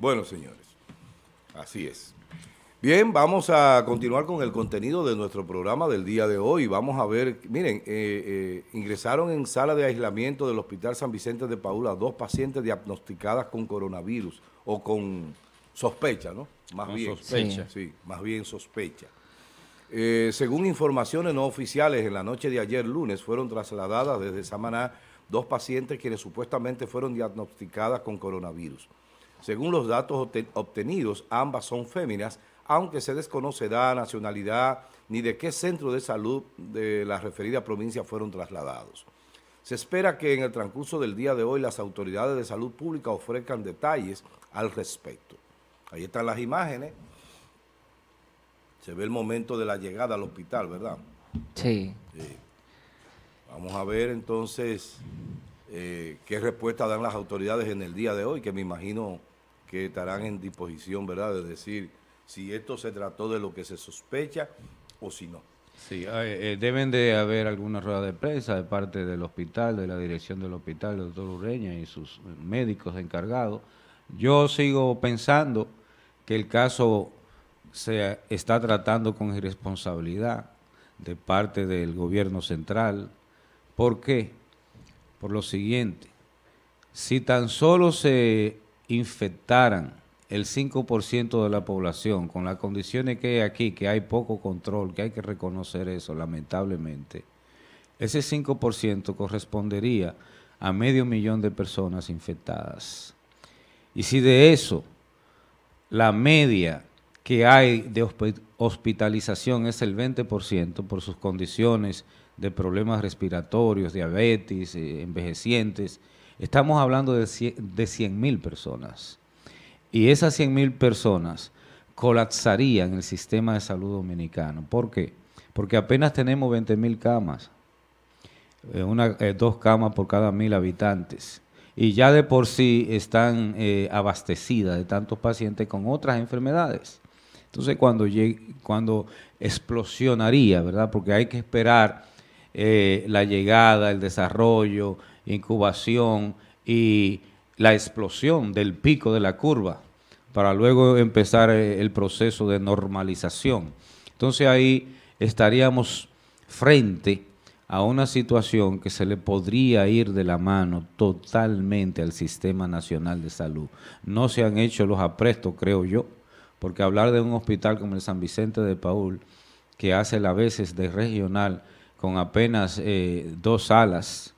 Bueno, señores, así es. Bien, vamos a continuar con el contenido de nuestro programa del día de hoy. Vamos a ver, miren, eh, eh, ingresaron en sala de aislamiento del Hospital San Vicente de Paula dos pacientes diagnosticadas con coronavirus o con sospecha, ¿no? Más bien. Sospecha. Sí, más bien sospecha. Eh, según informaciones no oficiales, en la noche de ayer lunes fueron trasladadas desde Samaná dos pacientes quienes supuestamente fueron diagnosticadas con coronavirus. Según los datos obtenidos, ambas son féminas, aunque se desconoce edad, nacionalidad, ni de qué centro de salud de la referida provincia fueron trasladados. Se espera que en el transcurso del día de hoy las autoridades de salud pública ofrezcan detalles al respecto. Ahí están las imágenes. Se ve el momento de la llegada al hospital, ¿verdad? Sí. Vamos a ver entonces eh, qué respuesta dan las autoridades en el día de hoy, que me imagino que estarán en disposición, ¿verdad?, de decir si esto se trató de lo que se sospecha o si no. Sí, eh, deben de haber alguna rueda de prensa de parte del hospital, de la dirección del hospital, el doctor Ureña y sus médicos encargados. Yo sigo pensando que el caso se está tratando con irresponsabilidad de parte del gobierno central. ¿Por qué? Por lo siguiente, si tan solo se infectaran el 5% de la población, con las condiciones que hay aquí, que hay poco control, que hay que reconocer eso, lamentablemente, ese 5% correspondería a medio millón de personas infectadas. Y si de eso la media que hay de hospitalización es el 20% por sus condiciones de problemas respiratorios, diabetes, eh, envejecientes, Estamos hablando de 100 mil personas. Y esas 100 mil personas colapsarían el sistema de salud dominicano. ¿Por qué? Porque apenas tenemos 20 mil camas, eh, eh, dos camas por cada mil habitantes. Y ya de por sí están eh, abastecidas de tantos pacientes con otras enfermedades. Entonces, cuando, cuando explosionaría, ¿verdad? Porque hay que esperar la llegada, el desarrollo, incubación y la explosión del pico de la curva para luego empezar eh, el proceso de normalización. Entonces ahí estaríamos frente a una situación que se le podría ir de la mano totalmente al Sistema Nacional de Salud. No se han hecho los aprestos, creo yo, porque hablar de un hospital como el San Vicente de Paul, que hace a veces de regional con apenas eh, dos salas,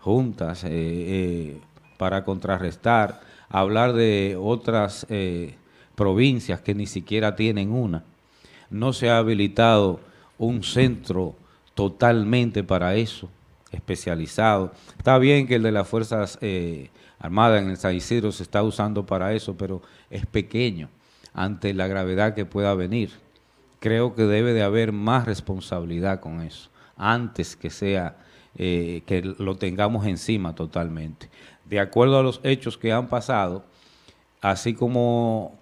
juntas eh, eh, para contrarrestar, hablar de otras eh, provincias que ni siquiera tienen una. No se ha habilitado un centro totalmente para eso, especializado. Está bien que el de las Fuerzas Armadas en el San Isidro se está usando para eso, pero es pequeño ante la gravedad que pueda venir. Creo que debe de haber más responsabilidad con eso, antes que sea eh, que lo tengamos encima totalmente. De acuerdo a los hechos que han pasado, así como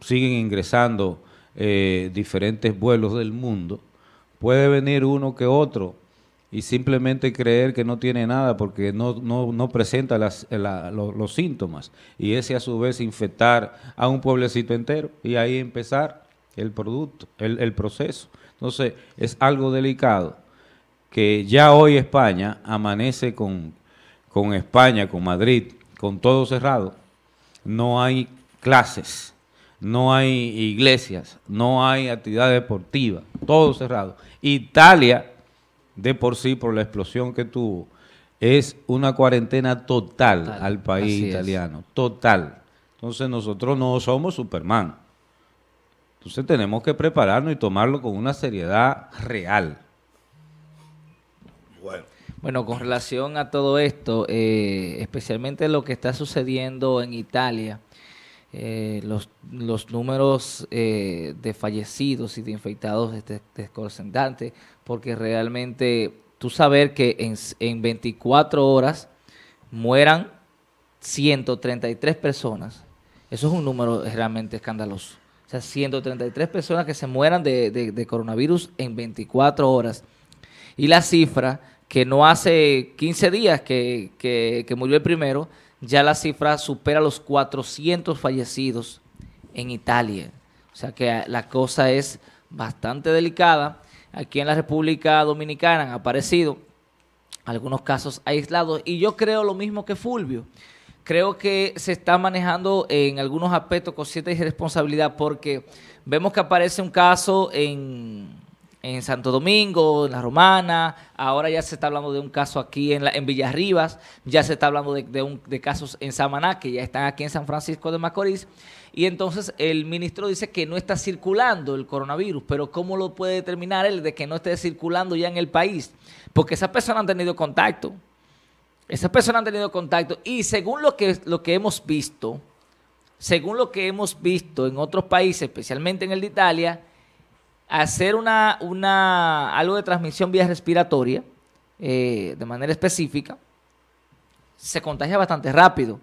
siguen ingresando eh, diferentes vuelos del mundo, puede venir uno que otro y simplemente creer que no tiene nada porque no, no, presenta los, síntomas y ese a su vez infectar a un pueblecito entero y ahí empezar el producto, el, el proceso. Entonces es algo delicado que ya hoy España amanece con, con España, con Madrid, con todo cerrado. No hay clases, no hay iglesias, no hay actividad deportiva, todo cerrado. Italia, de por sí, por la explosión que tuvo, es una cuarentena total, al país italiano, total. Entonces nosotros no somos Superman. Entonces tenemos que prepararnos y tomarlo con una seriedad real. Bueno. con relación a todo esto, eh, especialmente lo que está sucediendo en Italia, eh, los, números eh, de fallecidos y de infectados es porque realmente tú saber que en, en 24 horas mueran 133 personas, eso es un número realmente escandaloso. O sea, 133 personas que se mueran de, de coronavirus en 24 horas. Y la cifra que no hace 15 días que, murió el primero, ya la cifra supera los 400 fallecidos en Italia. O sea que la cosa es bastante delicada. Aquí en la República Dominicana han aparecido algunos casos aislados y yo creo lo mismo que Fulvio. Creo que se está manejando en algunos aspectos con cierta irresponsabilidad porque vemos que aparece un caso en, en Santo Domingo, en La Romana, ahora ya se está hablando de un caso aquí en, la, en Villarribas, ya se está hablando de, un, casos en Samaná, que ya están aquí en San Francisco de Macorís, y entonces el ministro dice que no está circulando el coronavirus, pero ¿cómo lo puede determinar él de que no esté circulando ya en el país? Porque esas personas han tenido contacto, esas personas han tenido contacto, y según lo que, lo que hemos visto, según lo que hemos visto en otros países, especialmente en el de Italia, hacer una, una, algo de transmisión vía respiratoria eh, de manera específica, se contagia bastante rápido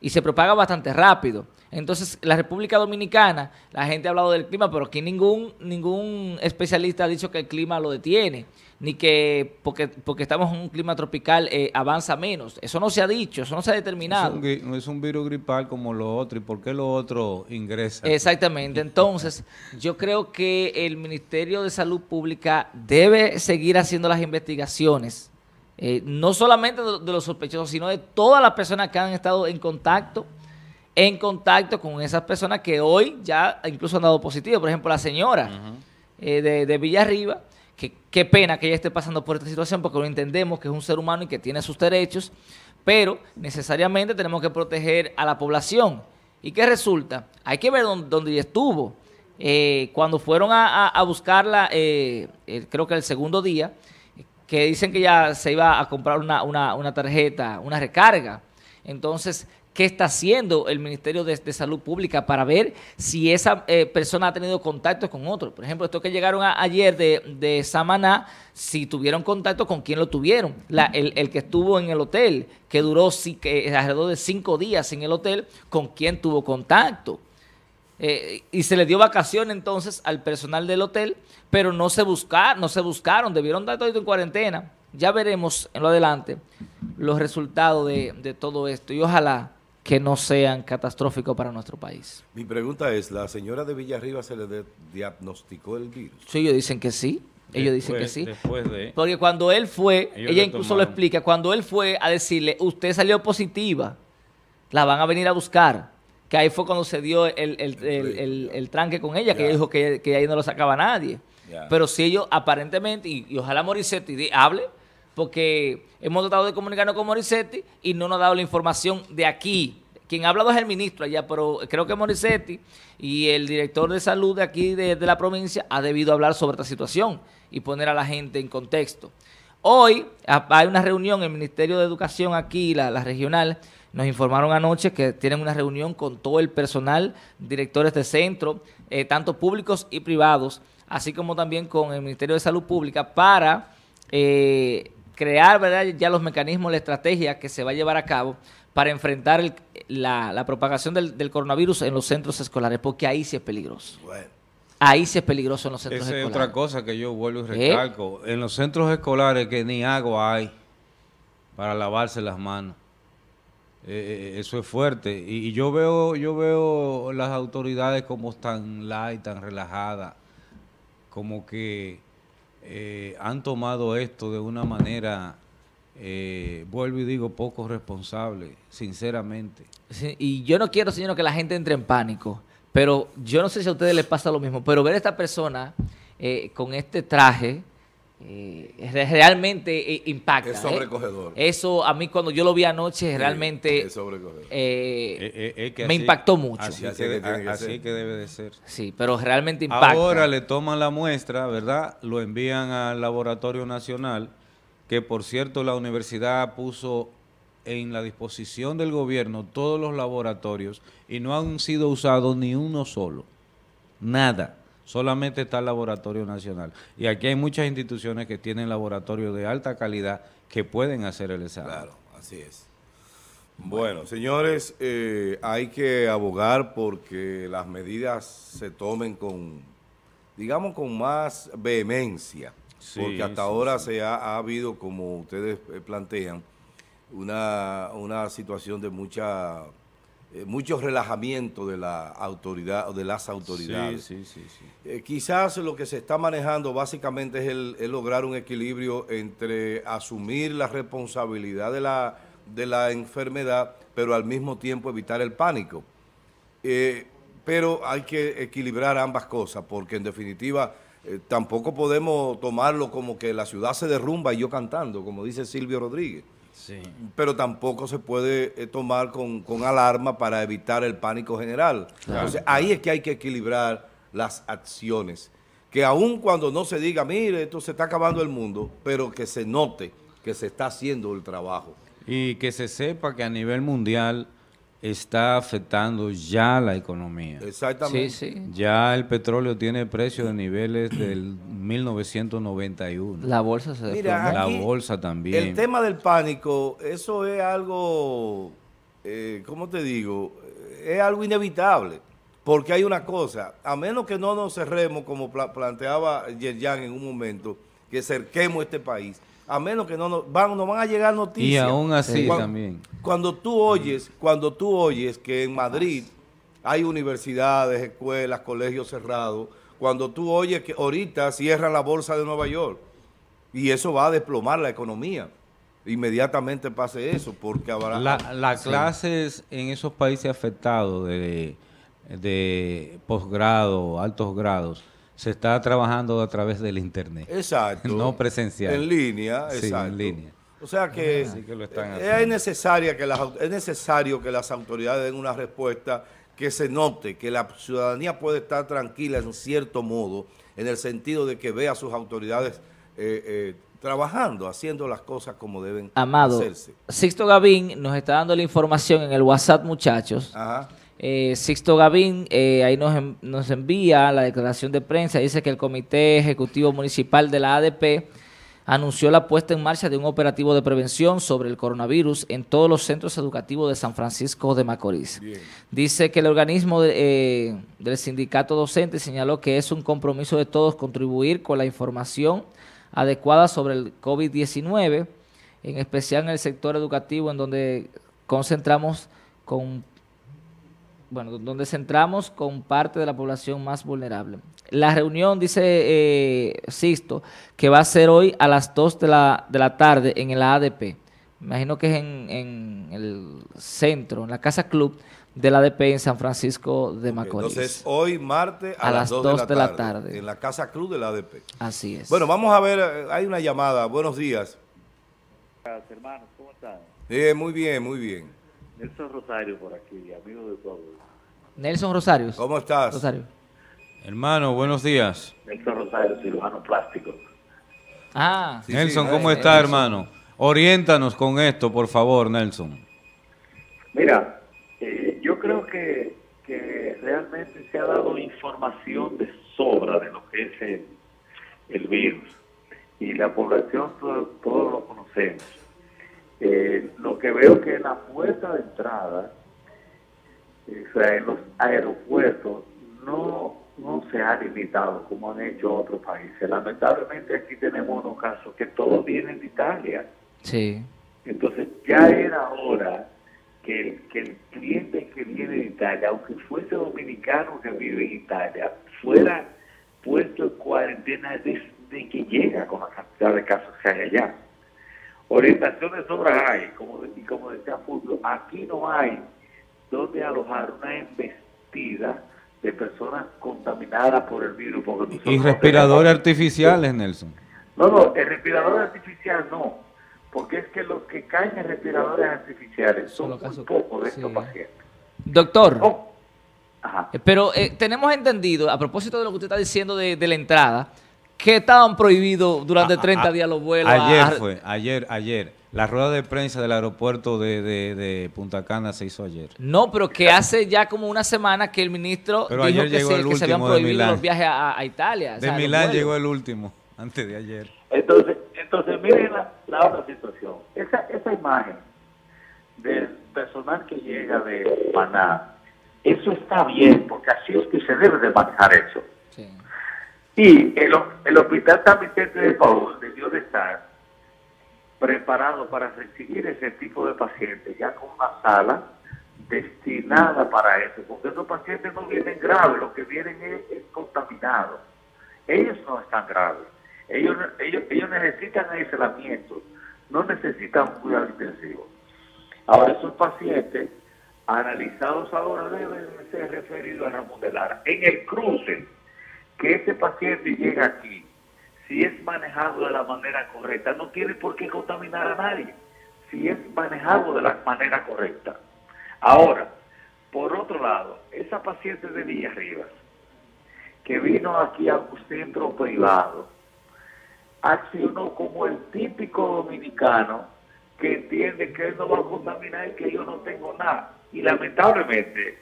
y se propaga bastante rápido. Entonces, la República Dominicana, la gente ha hablado del clima, pero aquí ningún, ningún especialista ha dicho que el clima lo detiene, ni que porque, porque estamos en un clima tropical eh, avanza menos. Eso no se ha dicho, eso no se ha determinado. Es un, es un virus gripal como lo otro, ¿y por qué lo otro ingresa? Exactamente. Entonces, yo creo que el Ministerio de Salud Pública debe seguir haciendo las investigaciones, eh, no solamente de, de los sospechosos, sino de todas las personas que han estado en contacto en contacto con esas personas que hoy ya incluso han dado positivo. Por ejemplo, la señora uh -huh. eh, de, de Villarriba, que qué pena que ella esté pasando por esta situación porque lo entendemos que es un ser humano y que tiene sus derechos, pero necesariamente tenemos que proteger a la población. ¿Y qué resulta? Hay que ver dónde, dónde ella estuvo. Eh, cuando fueron a, a, a buscarla, eh, creo que el segundo día, que dicen que ya se iba a comprar una, una, una tarjeta, una recarga. Entonces, qué está haciendo el Ministerio de, Salud Pública para ver si esa eh, persona ha tenido contacto con otros. Por ejemplo, estos que llegaron ayer de, Samaná, si tuvieron contacto con quién lo tuvieron. El, que estuvo en el hotel, que duró que, alrededor de cinco días en el hotel, con quién tuvo contacto. Eh, y se le dio vacación entonces al personal del hotel, pero no se, buscar, no se buscaron, debieron dar todo en cuarentena. Ya veremos en lo adelante los resultados de todo esto y ojalá que no sean catastróficos para nuestro país. Mi pregunta es, ¿la señora de Villarriba se le de diagnosticó el virus? Sí, ellos dicen que sí. Ellos después, dicen que sí. Después de... Porque cuando él fue, ella incluso lo explica, cuando él fue a decirle, usted salió positiva, la van a venir a buscar. Que ahí fue cuando se dio el, el, el, el tranque con ella, que ella dijo que, que, ahí no lo sacaba nadie. Pero si ellos aparentemente, y, y ojalá Morissetti hable, porque hemos tratado de comunicarnos con Morissetti y no nos ha dado la información de aquí. Quien ha hablado es el ministro allá, pero creo que Morissetti y el director de salud de aquí de, la provincia ha debido hablar sobre esta situación y poner a la gente en contexto. Hoy hay una reunión en el Ministerio de Educación aquí, la, la regional, nos informaron anoche que tienen una reunión con todo el personal, directores de centro, eh, tanto públicos y privados, así como también con el Ministerio de Salud Pública para eh, crear ¿verdad? ya los mecanismos, la estrategia que se va a llevar a cabo para enfrentar el, la, la, propagación del, del, coronavirus en los centros escolares, porque ahí sí es peligroso. Bueno. Ahí sí es peligroso en los centros Esa escolares. es otra cosa que yo vuelvo y recalco. ¿Eh? En los centros escolares que ni agua hay para lavarse las manos. Eh, eso es fuerte. Y, y, yo veo yo veo las autoridades como tan light, tan relajadas, como que eh, han tomado esto de una manera, eh, vuelvo y digo, poco responsable, sinceramente. Y yo no quiero, señor, que la gente entre en pánico, pero yo no sé si a ustedes les pasa lo mismo, pero ver a esta persona eh, con este traje eh, realmente eh, impacta. Es sobrecogedor. Eso a mí cuando yo lo vi anoche realmente es sobrecogedor. me así, impactó mucho. Así, así, que, que, así que, debe de ser. Sí, pero realmente impacta. Ahora le toman la muestra, ¿verdad? Lo envían al Laboratorio Nacional, que por cierto la universidad puso en la disposición del gobierno todos los laboratorios y no han sido usados ni uno solo. Nada solamente está el Laboratorio Nacional. Y aquí hay muchas instituciones que tienen laboratorios de alta calidad que pueden hacer el examen. Claro, así es. Bueno, señores, eh, hay que abogar porque las medidas se tomen con, digamos, con más vehemencia. Sí, porque hasta sí, ahora sí. se ha, ha, habido, como ustedes plantean, una, una situación de mucha eh, mucho relajamiento de la autoridad de las autoridades. Sí, sí, sí, eh, quizás lo que se está manejando básicamente es, el, lograr un equilibrio entre asumir la responsabilidad de la, de la enfermedad, pero al mismo tiempo evitar el pánico. Eh, pero hay que equilibrar ambas cosas, porque en definitiva tampoco podemos tomarlo como que la ciudad se derrumba y yo cantando, como dice Silvio Rodríguez. Pero tampoco se puede eh, tomar con, alarma para evitar el pánico general. Entonces, ahí es que hay que equilibrar las acciones. Que aun cuando no se diga, mire, esto se está acabando el mundo, pero que se note que se está haciendo el trabajo. Y que se sepa que a nivel mundial está afectando ya la economía. Exactamente. Ya el petróleo tiene precios de niveles del 1991. La bolsa se Mira, La bolsa también. El tema del pánico, eso es algo, eh, ¿cómo te digo? Es algo inevitable. Porque hay una cosa, a menos que no nos cerremos, como planteaba Yerjan en un momento, que cerquemos este país, a menos que no nos van, van a llegar noticias. Y aún así también. Cuando tú oyes, cuando tú oyes que en Madrid hay universidades, escuelas, colegios cerrados, cuando tú oyes que ahorita cierran la bolsa de Nueva York y eso va a desplomar la economía. Inmediatamente pase eso, porque habrá... Las clases en esos países afectados de, de posgrado, altos grados, se está trabajando a través del internet. Exacto. no presencial. En línea, sí, exacto. en línea. O sea que, es, necesaria que las, es necesario que las autoridades den una respuesta que se note, que la ciudadanía puede estar tranquila en cierto modo, en el sentido de que vea a sus autoridades eh, eh, trabajando, haciendo las cosas como deben Amado, hacerse. Sixto Gavín nos está dando la información en el WhatsApp, muchachos. Ajá eh, Sixto Gavín eh, ahí nos, nos, envía la declaración de prensa, dice que el Comité Ejecutivo Municipal de la ADP anunció la puesta en marcha de un operativo de prevención sobre el coronavirus en todos los centros educativos de San Francisco de Macorís. Dice que el organismo eh, del sindicato docente señaló que es un compromiso de todos contribuir con la información adecuada sobre el COVID-19, en especial en el sector educativo en donde concentramos con bueno, donde centramos con parte de la población más vulnerable. La reunión, dice eh, Sisto, que va a ser hoy a las 2 de la, de la tarde en el ADP. Imagino que es en, el centro, en la Casa Club del ADP en San Francisco de Macorís. Entonces, hoy martes a, las 2, de, la, tarde, En la Casa Club del ADP. Así es. Bueno, vamos a ver, eh, hay una llamada. Buenos días. Gracias, hermanos. ¿Cómo están? muy bien, muy bien. Nelson Rosario por aquí, amigo de todo. Nelson Rosario. ¿Cómo estás? Rosario. Hermano, buenos días. Nelson Rosario, cirujano plástico. Ah. Nelson, ¿cómo está, hermano? Oriéntanos con esto, por favor, Nelson. Mira, eh, yo creo que, realmente se ha dado información de sobra de lo que es el, virus. Y la población, todos lo conocemos. Eh, lo que veo que la puerta de entrada, o sea, en los aeropuertos, no, no se ha limitado como han hecho otros países. Lamentablemente aquí tenemos unos casos que todos vienen de Italia. Sí. Entonces ya era hora que el, que el cliente que viene de Italia, aunque fuese dominicano que vive en Italia, fuera puesto en cuarentena desde que llega con la cantidad de casos que hay allá. Orientaciones sobre hay, como, como decía Fulvio, aquí no hay donde alojar una embestida de personas contaminadas por el virus. ¿Y respiradores artificiales, Nelson? No, no, el respirador artificial no, porque es que los que caen en respiradores artificiales son un poco de estos pacientes. Doctor, oh, eh, pero eh, tenemos entendido, a propósito de lo que usted está diciendo de, de la entrada, que estaban prohibidos durante 30 ah, ah, días los vuelos. Ayer fue, ayer, ayer. La rueda de prensa del aeropuerto de, Punta Cana se hizo ayer. No, pero que hace ya como una semana que el ministro dijo que, se, habían prohibido los viajes a, Italia. De Milán llegó el último, antes de ayer. Entonces, entonces miren la, otra situación. Esa, esa imagen del personal que llega de Paná, eso está bien, porque así es que se debe de manejar eso. Y el, el hospital San Vicente de Paul debió de estar preparado para recibir ese tipo de pacientes, ya con una sala destinada para eso, porque esos pacientes no vienen graves, lo que vienen es, contaminados. Ellos no están graves, ellos, ellos, ellos necesitan aislamiento, no necesitan cuidado intensivo. Ahora, esos pacientes analizados ahora deben ser referidos a remodelar. En el cruce, que ese paciente llega aquí, si es manejado de la manera correcta, no tiene por qué contaminar a nadie, si es manejado de la manera correcta. Ahora, por otro lado, esa paciente de Villarribas, que vino aquí a un centro privado, accionó como el típico dominicano que entiende que él no va a contaminar y que yo no tengo nada. Y lamentablemente,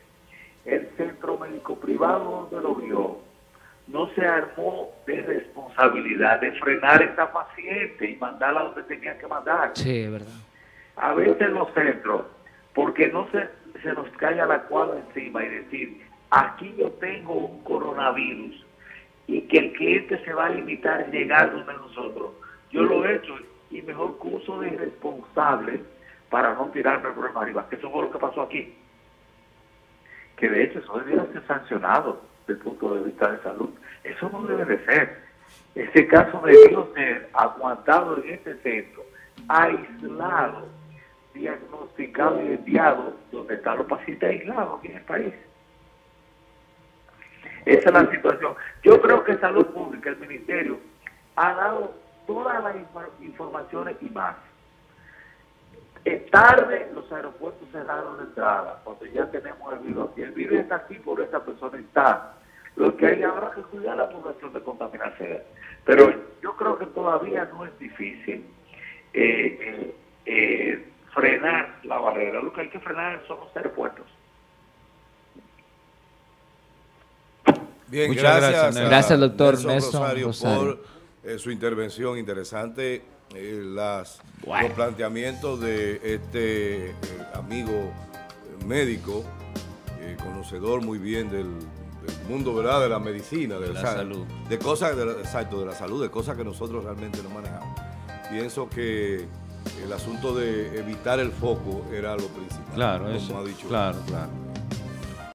el centro médico privado donde lo vio, no se armó de responsabilidad de frenar a esta paciente y mandarla donde tenía que mandar. Sí, es verdad. A veces los centros, porque no se, se nos caiga la cuadra encima y decir, aquí yo tengo un coronavirus y que el cliente se va a limitar a llegar donde nosotros. Yo lo he hecho y mejor curso de irresponsable para no tirarme el problema arriba, que eso fue lo que pasó aquí. Que de hecho eso debería ser sancionado el punto de vista de salud. Eso no debe de ser. Ese caso debió ser aguantado en este centro, aislado, diagnosticado y enviado donde están los pacientes aislados aquí en el país. Esa es la situación. Yo creo que Salud Pública, el Ministerio, ha dado todas las informaciones y más. Es tarde los aeropuertos cerraron la entrada, cuando ya tenemos el virus. Y el virus está aquí por esa persona está. Lo que hay ahora que cuidar a la población de contaminación. Pero yo creo que todavía no es difícil eh, eh, eh, frenar la barrera. Lo que hay que frenar son los aeropuertos. Bien, gracias. Gracias, doctor Nelson, por eh, su intervención interesante. Eh, las, Los planteamientos de este eh, amigo médico, conocedor muy bien del, mundo ¿verdad? de la medicina, de, la salud. De cosas, exacto, de la salud, de cosas que nosotros realmente no manejamos. Pienso que el asunto de evitar el foco era lo principal. Claro, eso. Ha dicho claro, claro.